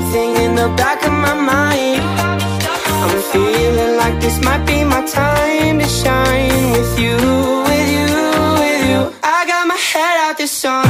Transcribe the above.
something in the back of my mind. I'm feeling like this might be my time to shine With you, with you, with you. I got my head out this song.